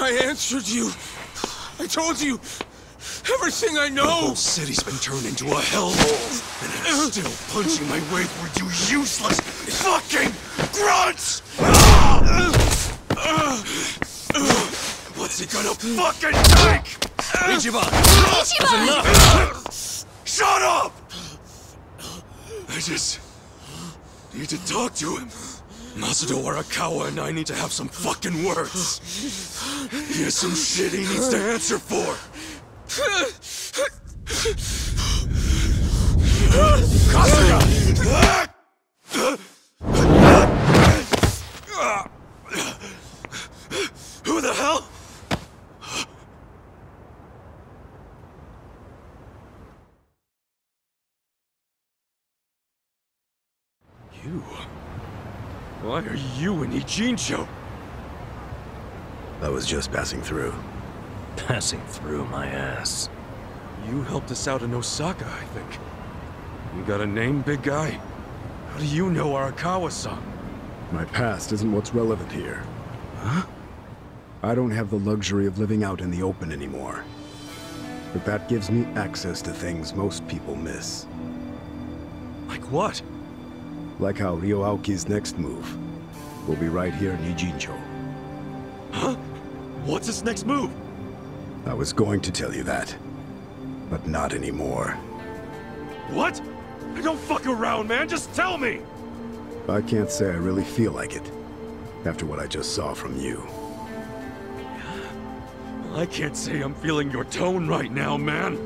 I answered you. I told you everything I know. The know. whole city's been turned into a hellhole, and I'm still punching my way through you useless fucking grunts! What's it gonna fucking take? Ichiban! That's enough! Shut up! I just need to talk to him. Masumi Arakawa and I need to have some fucking words. He has some shit he needs to answer for. Kasuga! Who the hell? You? Why are you in Ijincho? I was just passing through. Passing through my ass. You helped us out in Osaka, I think. You got a name, big guy? How do you know Arakawa-san? My past isn't what's relevant here. Huh? I don't have the luxury of living out in the open anymore. But that gives me access to things most people miss. Like what? Like how Ryo Aoki's next move will be right here in Ijincho. Huh? What's his next move? I was going to tell you that, but not anymore. What? I don't fuck around, man. Just tell me. I can't say I really feel like it, after what I just saw from you. I can't say I'm feeling your tone right now, man.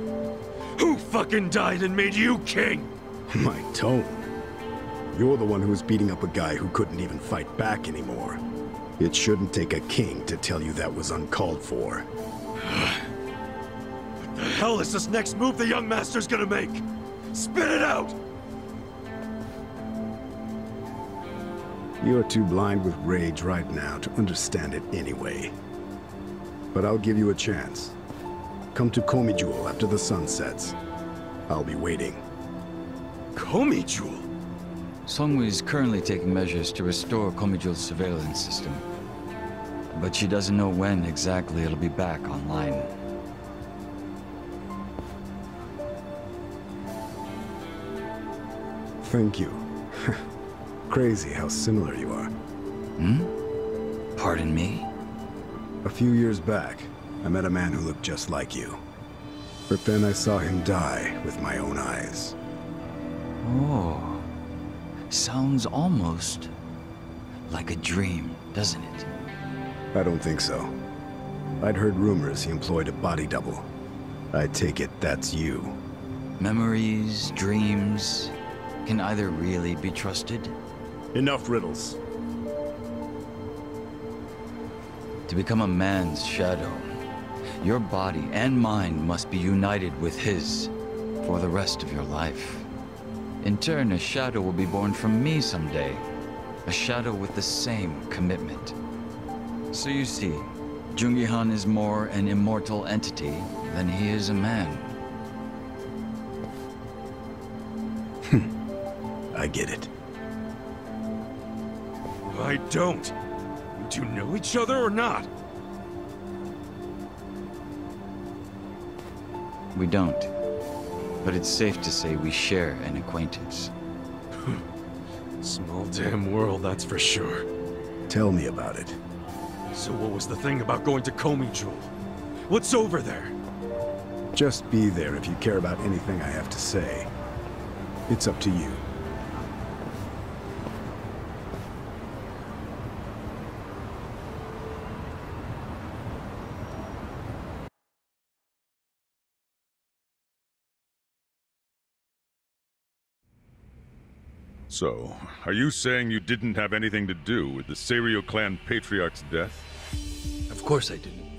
Who fucking died and made you king? My tone. You're the one who was beating up a guy who couldn't even fight back anymore. It shouldn't take a king to tell you that was uncalled for. What the hell is this next move the young master's gonna make? Spit it out! You're too blind with rage right now to understand it anyway. But I'll give you a chance. Come to Geomijul after the sun sets. I'll be waiting. Geomijul? Seong-hui is currently taking measures to restore Geomijul's surveillance system. But she doesn't know when exactly it'll be back online. Thank you. Crazy how similar you are. Hmm? Pardon me? A few years back, I met a man who looked just like you. But then I saw him die with my own eyes. Oh. Sounds almost like a dream, doesn't it? I don't think so. I'd heard rumors he employed a body double. I take it that's you. Memories, dreams, can either really be trusted? Enough riddles. To become a man's shadow, your body and mind must be united with his for the rest of your life. In turn, a shadow will be born from me someday. A shadow with the same commitment. So you see, Joon-gi Han is more an immortal entity than he is a man. Hmm. I get it. I don't. Do you two know each other or not? We don't. But it's safe to say we share an acquaintance. Small damn world, that's for sure. Tell me about it. So what was the thing about going to Geomijul? What's over there? Just be there if you care about anything I have to say. It's up to you. So, are you saying you didn't have anything to do with the Seiryu clan patriarch's death? Of course I didn't.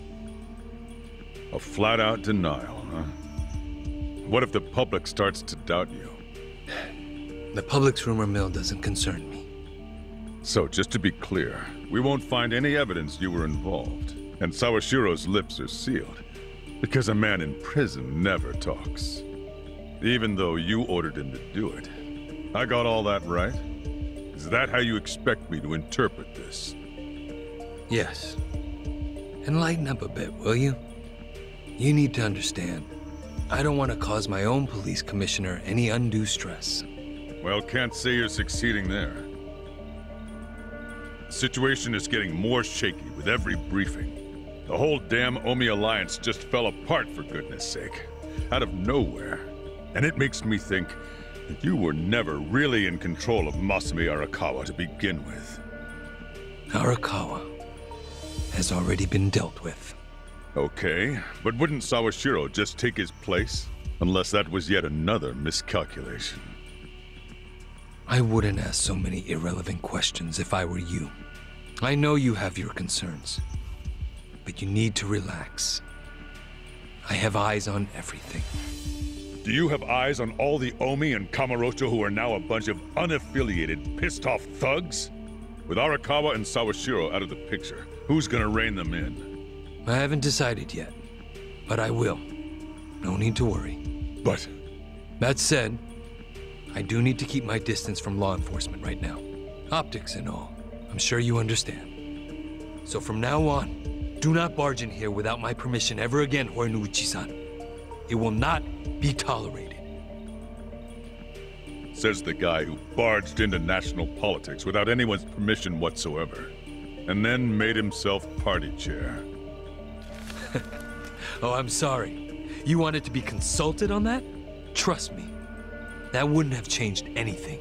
A flat-out denial, huh? What if the public starts to doubt you? The public's rumor mill doesn't concern me. So, just to be clear, we won't find any evidence you were involved, and Sawashiro's lips are sealed, because a man in prison never talks. Even though you ordered him to do it. I got all that right? Is that how you expect me to interpret this? Yes. And lighten up a bit, will you? You need to understand. I don't want to cause my own police commissioner any undue stress. Well, can't say you're succeeding there. The situation is getting more shaky with every briefing. The whole damn Omi Alliance just fell apart, for goodness sake. Out of nowhere. And it makes me think you were never really in control of Masumi Arakawa to begin with. Arakawa has already been dealt with. Okay, but wouldn't Sawashiro just take his place? Unless that was yet another miscalculation. I wouldn't ask so many irrelevant questions if I were you. I know you have your concerns, but you need to relax. I have eyes on everything. Do you have eyes on all the Omi and Kamurocho who are now a bunch of unaffiliated, pissed off thugs? With Arakawa and Sawashiro out of the picture, who's gonna rein them in? I haven't decided yet, but I will. No need to worry. But That said, I do need to keep my distance from law enforcement right now. Optics and all. I'm sure you understand. So from now on, do not barge in here without my permission ever again, Horiguchi-san. It will not be tolerated. says the guy who barged into national politics without anyone's permission whatsoever, and then made himself party chair. Oh, I'm sorry. You wanted to be consulted on that? Trust me, that wouldn't have changed anything.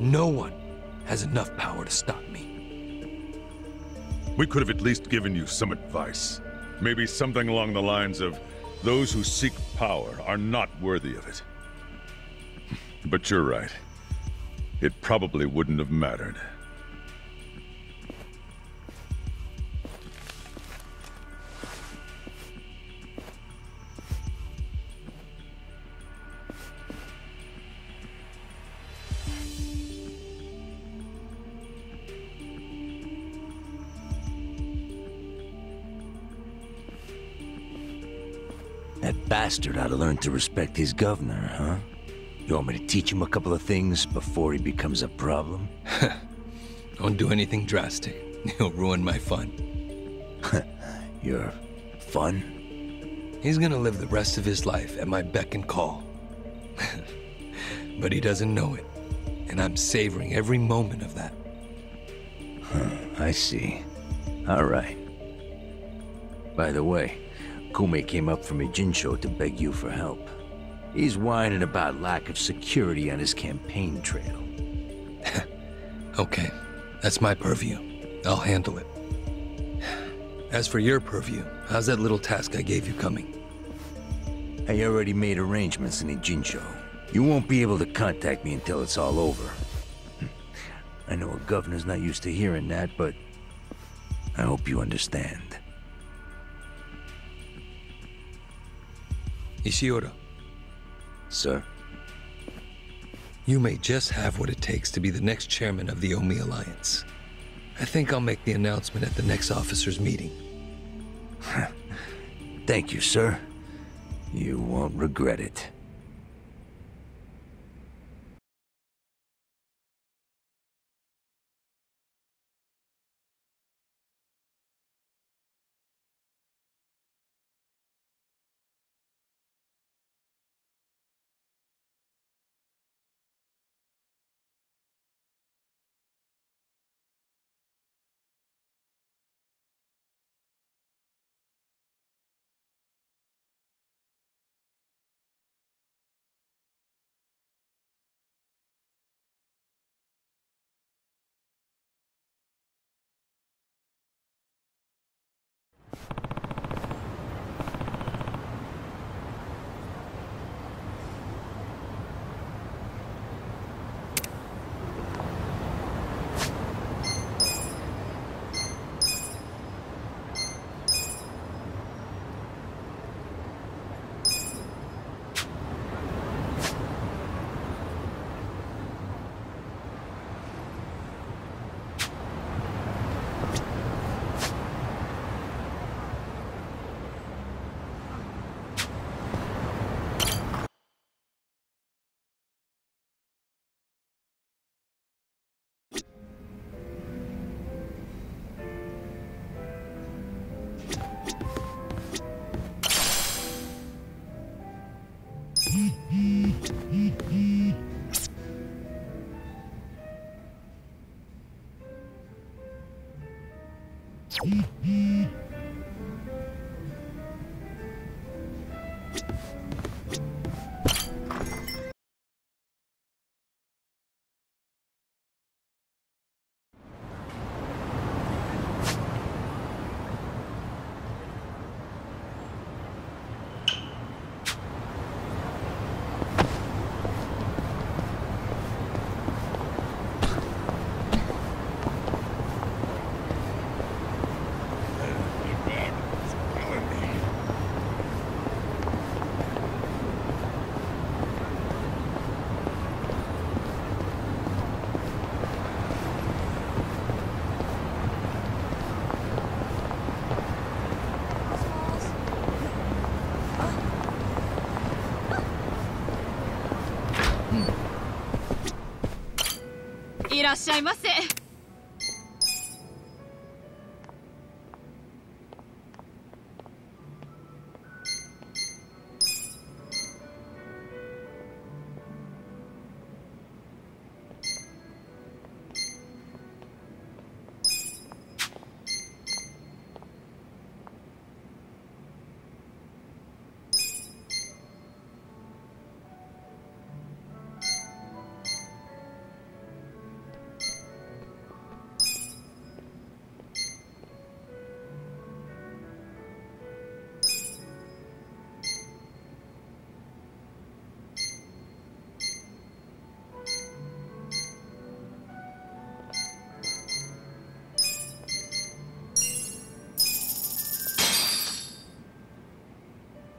No one has enough power to stop me. We could have at least given you some advice. Maybe something along the lines of, those who seek power are not worthy of it. But you're right. It probably wouldn't have mattered. Bastard ought to learn to respect his governor, huh? You want me to teach him a couple of things before he becomes a problem? Don't do anything drastic. You'll ruin my fun. Your fun? He's gonna live the rest of his life at my beck and call. but he doesn't know it. And I'm savoring every moment of that. I see. All right. By the way, Kume came up from Ijincho to beg you for help. He's whining about lack of security on his campaign trail. Okay, that's my purview. I'll handle it. As for your purview, how's that little task I gave you coming? I already made arrangements in Ijincho. You won't be able to contact me until it's all over. I know a governor's not used to hearing that, but I hope you understand. Ishiura, Sir? you may just have what it takes to be the next chairman of the Omi Alliance. I think I'll make the announcement at the next officers' meeting. Thank you, sir. You won't regret it. いらっしゃいませ「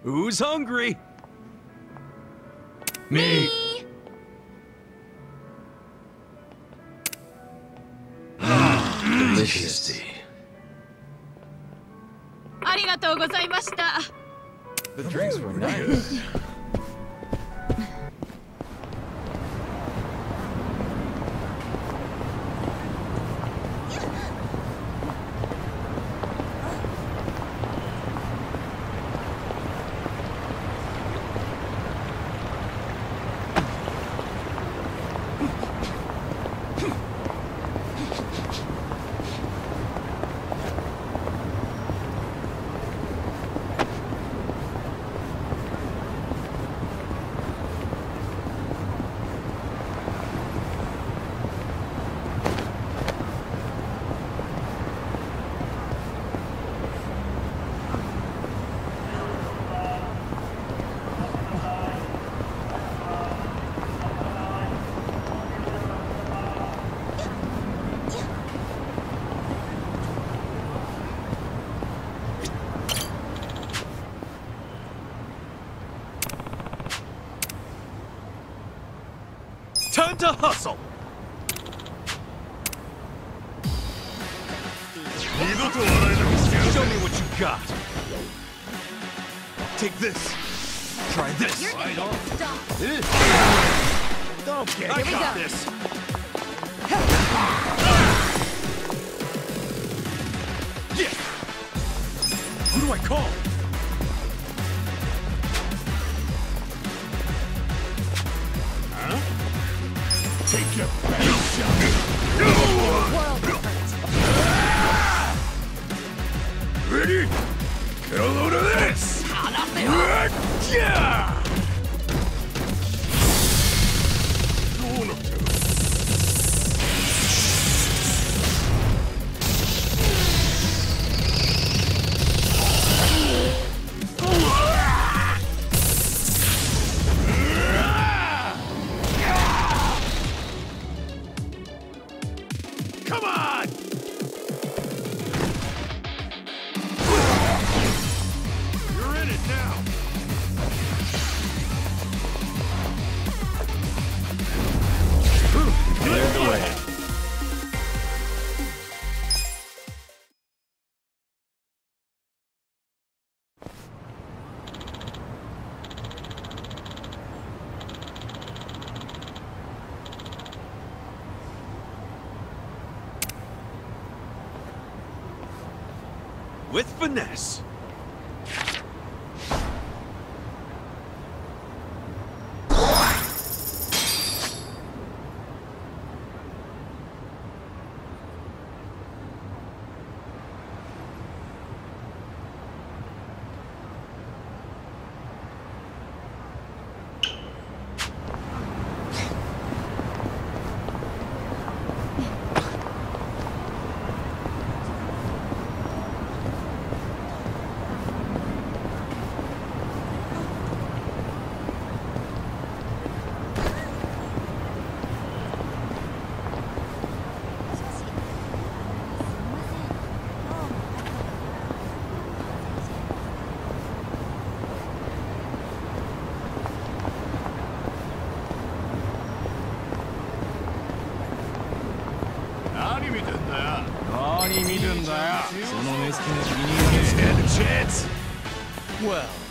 Who's hungry? Me. Me. Ah, deliciously. The drinks were nice. Time to hustle. Show me what you got. Take this. Try this. Don't get eh? Here we got go. this. Yeah. Who do I call? Shot. Ready? Get a load of this! Yeah! Come With finesse. 何見てんだよ。何見んだよ。そのネスきの気に入らねえ Well,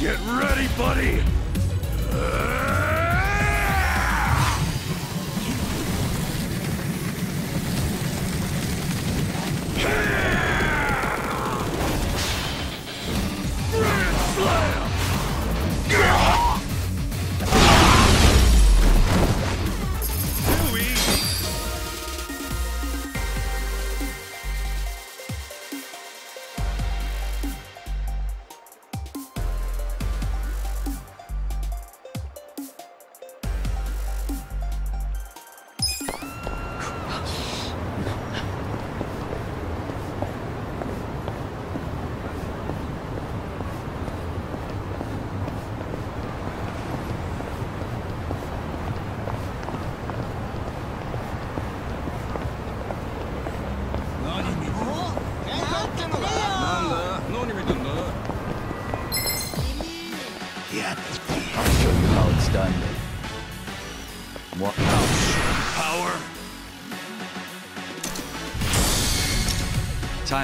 Get ready, buddy. Too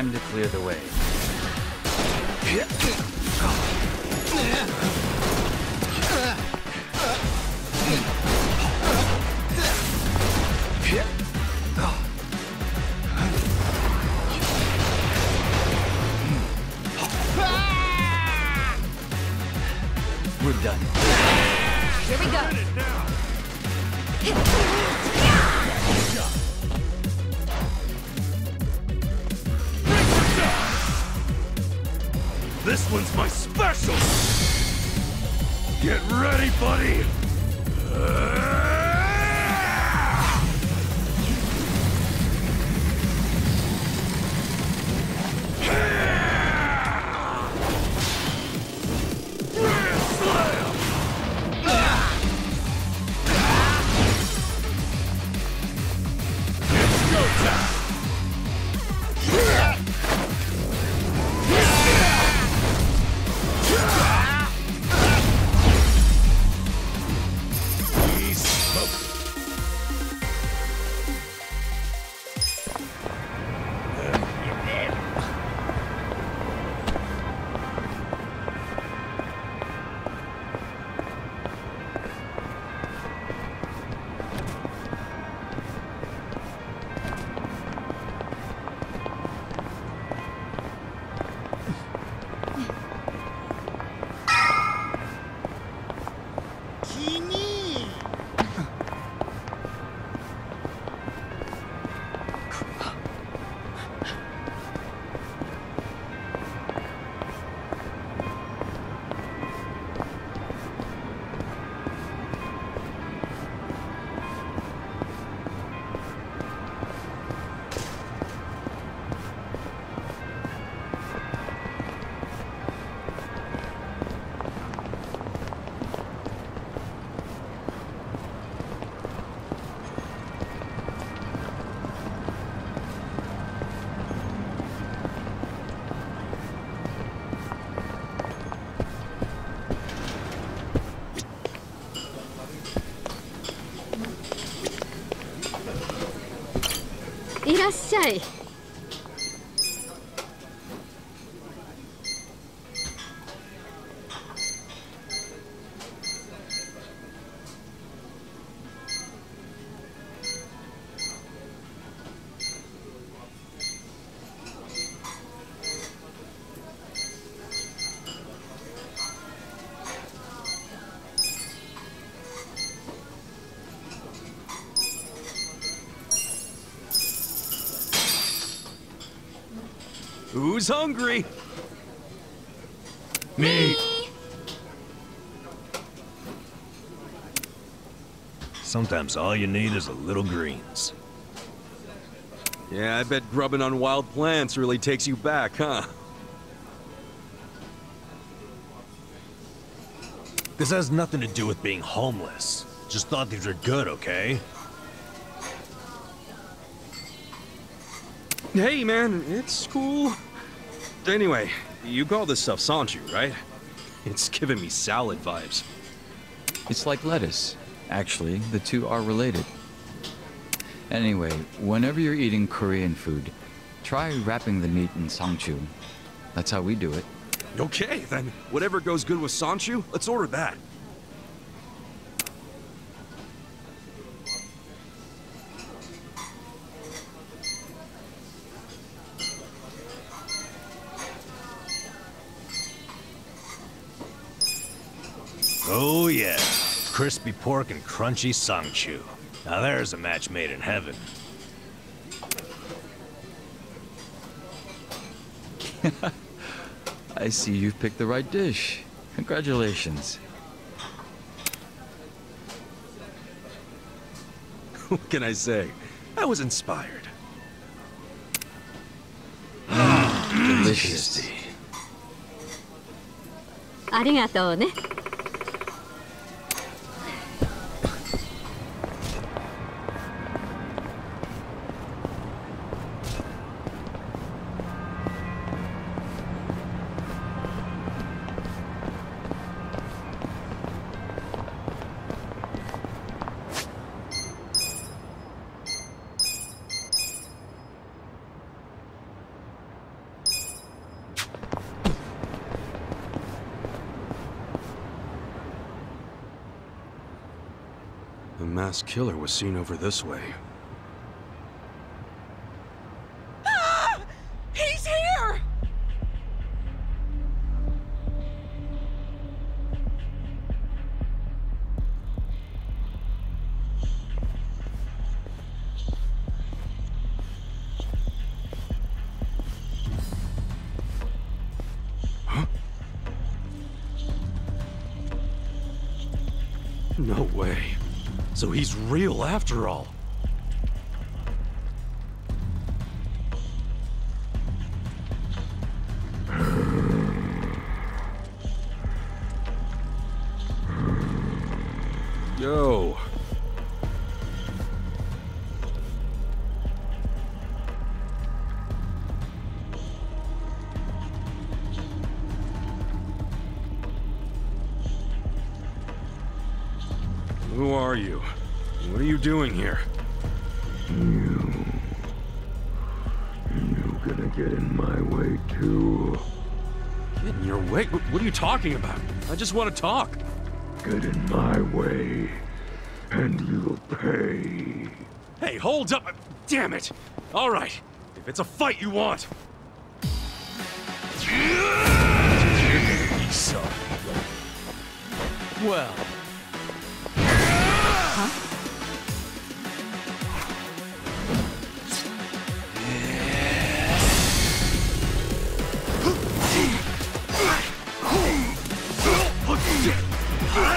Time to clear the way. Get ready, buddy!「uh, いらっしゃい」hungry? Me. Sometimes all you need is a little greens. Yeah, I bet grubbing on wild plants really takes you back, huh? This has nothing to do with being homeless. Just thought these were good, okay? Hey, man, it's cool. Anyway, you call this stuff Sangchu, right? It's giving me salad vibes. It's like lettuce. Actually, the two are related. Anyway, whenever you're eating Korean food, try wrapping the meat in sangchu. That's how we do it. Okay, then whatever goes good with Sangchu, let's order that. Yeah, crispy pork and crunchy sangchu. Now there's a match made in heaven. I see you've picked the right dish. Congratulations. what can I say? I was inspired. Ah, mm, delicious. あり mass killer was seen over this way. So he's real after all. Are you? What are you doing here? You. You gonna get in my way too? Get in your way? What, what are you talking about? I just want to talk. Get in my way, and you'll pay. Hey, hold up! Damn it! All right, if it's a fight you want. Well.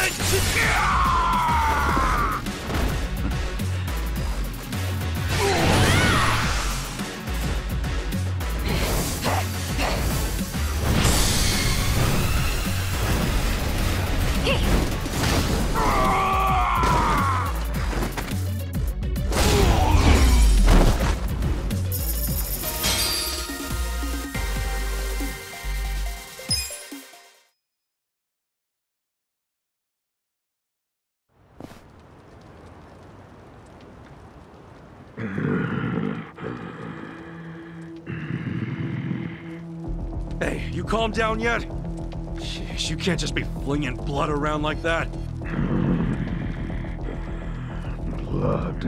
違う! Hey, you calm down yet? Jeez, you can't just be flinging blood around like that. Blood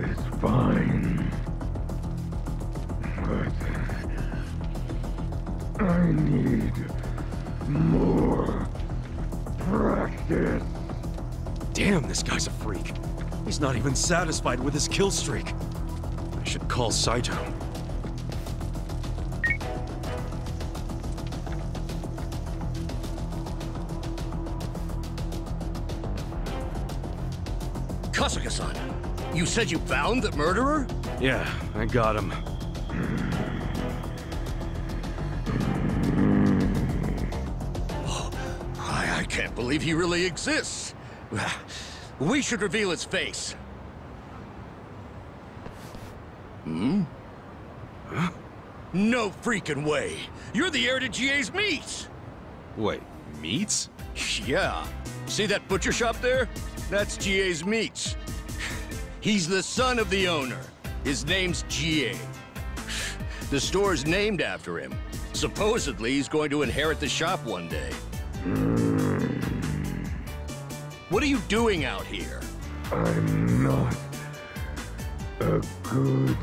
is fine. But I need more practice. Damn, this guy's a freak. He's not even satisfied with his kill streak. I should call Saito. You said you found the murderer? Yeah, I got him. I, I can't believe he really exists. We should reveal his face. Hmm? Huh? No freaking way. You're the heir to GA's meats. Wait, meats? Yeah. See that butcher shop there? That's GA's meats. He's the son of the owner. His name's GA. The store's named after him. Supposedly, he's going to inherit the shop one day. What are you doing out here? I'm not a good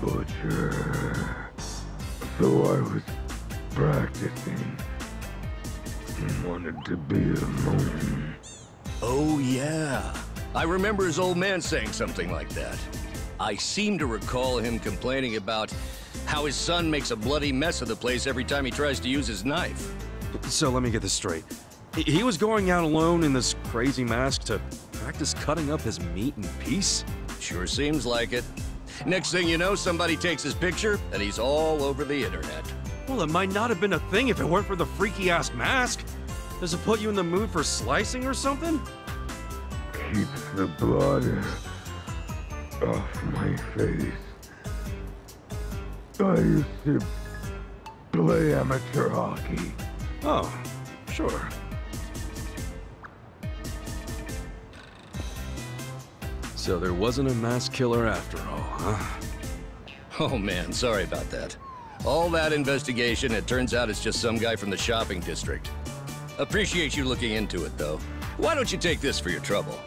butcher. So I was practicing. Wanted to be a alone. Oh, yeah. I remember his old man saying something like that. I seem to recall him complaining about how his son makes a bloody mess of the place every time he tries to use his knife. So let me get this straight. He- was going out alone in this crazy mask to practice cutting up his meat in peace? Sure seems like it. Next thing you know, somebody takes his picture, and he's all over the internet. Well, it might not have been a thing if it weren't for the freaky ass mask. Does it put you in the mood for slicing or something? Keeps the blood off my face. I used to play amateur hockey. Oh, sure. So there wasn't a mass killer after all, huh? Oh man, sorry about that. All that investigation, it turns out it's just some guy from the shopping district. Appreciate you looking into it, though. Why don't you take this for your trouble?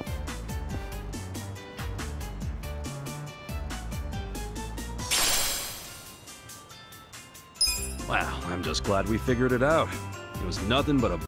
I'm just glad we figured it out. It was nothing but a